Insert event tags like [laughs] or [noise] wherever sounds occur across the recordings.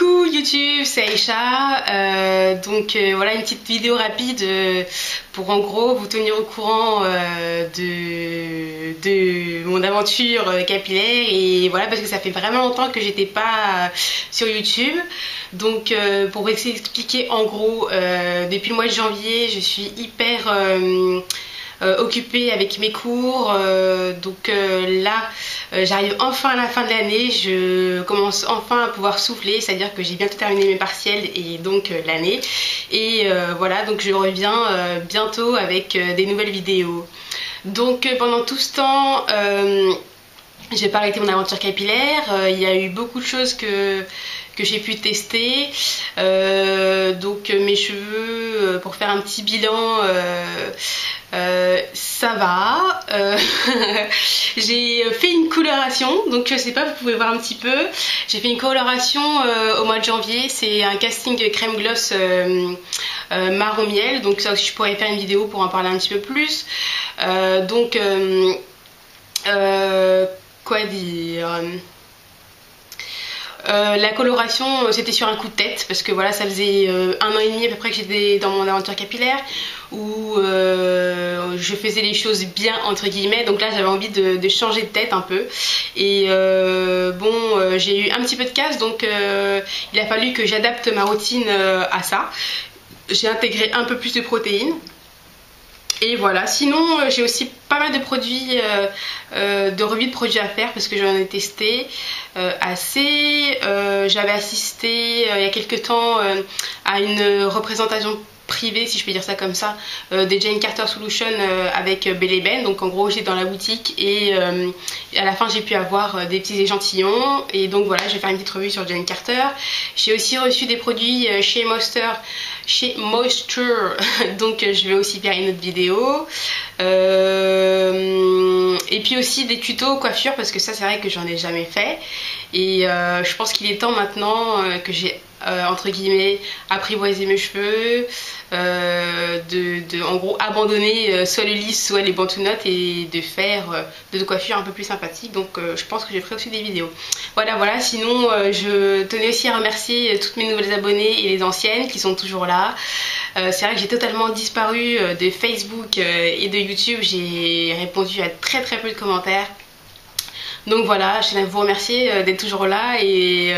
Coucou YouTube, c'est Aïcha. Euh, donc euh, voilà une petite vidéo rapide euh, pour en gros vous tenir au courant de, mon aventure capillaire et voilà parce que ça fait vraiment longtemps que j'étais pas sur YouTube. Donc pour vous expliquer en gros, depuis le mois de janvier je suis hyper occupée avec mes cours. Donc euh, j'arrive enfin à la fin de l'année. Je commence enfin à pouvoir souffler, c'est-à-dire que j'ai bientôt terminé mes partiels et donc l'année. Et voilà, donc je reviens bientôt avec des nouvelles vidéos. Donc pendant tout ce temps, j'ai pas arrêté mon aventure capillaire. Il y a eu beaucoup de choses que que j'ai pu tester. donc mes cheveux, pour faire un petit bilan, euh, ça va. Euh, [laughs] j'ai fait une coloration, donc je sais pas, vous pouvez voir un petit peu. J'ai fait une coloration euh, au mois de janvier. C'est un casting crème gloss marron miel, donc ça je pourrais faire une vidéo pour en parler un petit peu plus. donc quoi dire? La coloration, c'était sur un coup de tête parce que voilà, ça faisait un an et demi à peu près que j'étais dans mon aventure capillaire où euh, je faisais les choses bien entre guillemets. Donc là j'avais envie de, changer de tête un peu. Et euh, bon euh, j'ai eu un petit peu de casse. Donc il a fallu que j'adapte ma routine à ça. J'ai intégré un peu plus de protéines. Et voilà, sinon j'ai aussi pas mal de produits, de revues de produits à faire parce que j'en ai testé assez. J'avais assisté il y a quelques temps à une représentation si je peux dire ça comme ça, euh, des Jane Carter Solution euh, avec euh, Belle Ben. Donc en gros, j'étais dans la boutique et à la fin, j'ai pu avoir des petits échantillons. Et donc voilà, je vais faire une petite revue sur Jane Carter. J'ai aussi reçu des produits chez Moisture, chez Moisture. [laughs] donc je vais aussi faire une autre vidéo. et puis aussi des tutos coiffure parce que ça, c'est vrai que j'en ai jamais fait. Et je pense qu'il est temps maintenant que j'ai euh, entre guillemets apprivoiser mes cheveux, euh, de, en gros abandonner euh, soit le lisse soit les notes et de faire de coiffure un peu plus sympathique donc je pense que je ferai aussi des vidéos. Voilà voilà sinon je tenais aussi à remercier toutes mes nouvelles abonnées et les anciennes qui sont toujours là. c'est vrai que j'ai totalement disparu de Facebook et de YouTube, j'ai répondu à très très peu de commentaires. Donc voilà, je tiens à vous remercier d'être toujours là et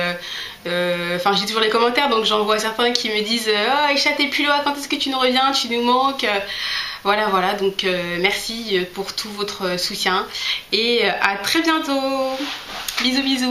enfin, j'ai toujours les commentaires, donc j'en vois certains qui me disent Oh, Aïcha, t'es plus là, quand est-ce que tu nous reviens Tu nous manques. Voilà, voilà, donc euh, merci pour tout votre soutien et à très bientôt. Bisous, bisous.